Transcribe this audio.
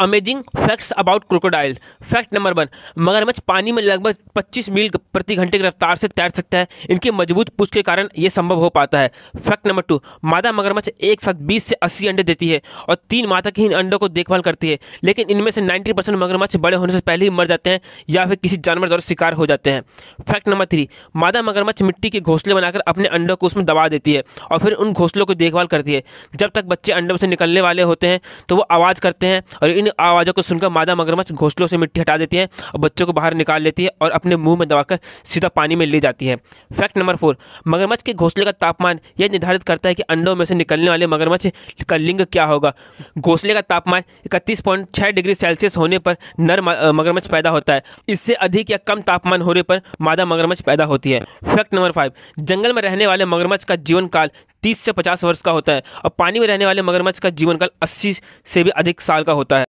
Amazing facts about crocodile fact number one मगरमच्छ पानी में लगभग 25 मील प्रति घंटे की रफ्तार से तैर सकता है। इनकी मज़बूत पुष्ट के कारण ये संभव हो पाता है। फैक्ट नंबर टू मादा मगरमच्छ एक साथ 20 से 80 अंडे देती है और तीन माता ही इन अंडों को देखभाल करती है। लेकिन इनमें से 90 परसेंट मगरमच्छ बड़े होने से पहले ही मर जाते हैं या फिर किसी जानवर द्वारा शिकार हो जाते हैं। फैक्ट नंबर थ्री मादा मगरमच्छ मिट्टी के घोंसले बनाकर अपने अंडों को उसमें दबा देती है और फिर उन घोंसलों की देखभाल करती है। जब तक बच्चे अंडों से निकलने वाले होते हैं तो वो आवाज़ करते हैं और इन आवाज़ों को सुनकर मादा मगरमच्छ घोंसलों से मिट्टी हटा देती है और बच्चों को बाहर निकाल लेती है और अपने मुँह में दबाकर सीधा पानी में ले जाती है। फैक्ट नंबर फोर, मगरमच्छ के घोंसले का तापमान यह निर्धारित करता है कि अंडों में से निकलने वाले मगरमच्छ का लिंग क्या होगा। घोंसले का तापमान इकतीस डिग्री सेल्सियस होने पर नर मगरमच्छ पैदा होता है। इससे अधिक या कम तापमान होने पर मादा मगरमच्छ पैदा होती है। फैक्ट नंबर फाइव, जंगल में रहने वाले मगरमच्छ का जीवन काल तीस से पचास वर्ष का होता है और पानी में रहने वाले मगरमच्छ का जीवन काल अस्सी से भी अधिक साल का होता है।